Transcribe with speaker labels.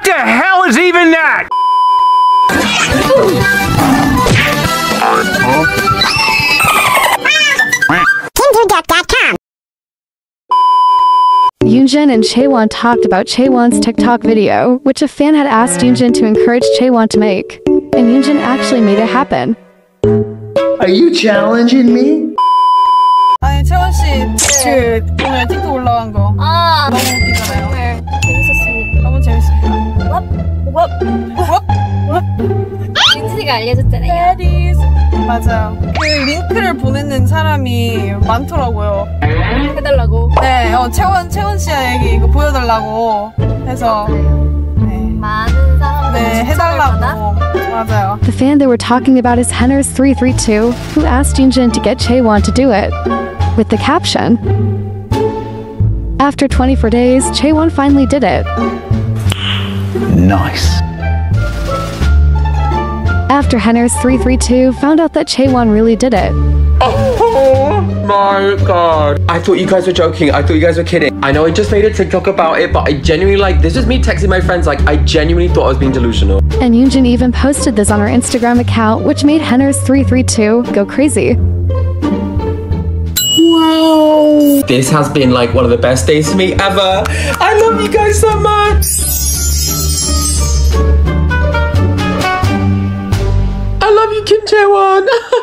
Speaker 1: What the hell is even that? Yunjin and Chaewon talked about Chaewon's TikTok video, which a fan had asked Yunjin to encourage Chaewon to make. And Yunjin actually made it happen.
Speaker 2: Are you challenging me?
Speaker 3: 아니 채원 씨, 그 오늘 틱톡 올라간 워, 워,
Speaker 4: 민진이가 알려줬잖아요.
Speaker 3: 맞아요. 그 링크를 보내는 사람이 많더라고요.
Speaker 4: 해달라고.
Speaker 3: 네, 어, 채원, 채원 씨에게 이거 보여달라고 해서. 네.
Speaker 4: 많은 사람.
Speaker 3: 네, 해달라고. 맞아요.
Speaker 1: The fan they were talking about is Heners 332, who asked Jinjin to get Chaewon to do it, with the caption. After 24 days, Chaewon finally did it.
Speaker 2: Nice.
Speaker 1: After Heners332 found out that Chaewon really did it.
Speaker 5: Oh my god. I thought you guys were joking. I thought you guys were kidding. I know I just made a TikTok about it, but I genuinely like this is me texting my friends like I genuinely thought I was being delusional.
Speaker 1: And Yunjin even posted this on her Instagram account, which made Heners332 go crazy.
Speaker 5: Wow. This has been like one of the best days for me ever. I love you guys so much. I love you, Kim Chaewon.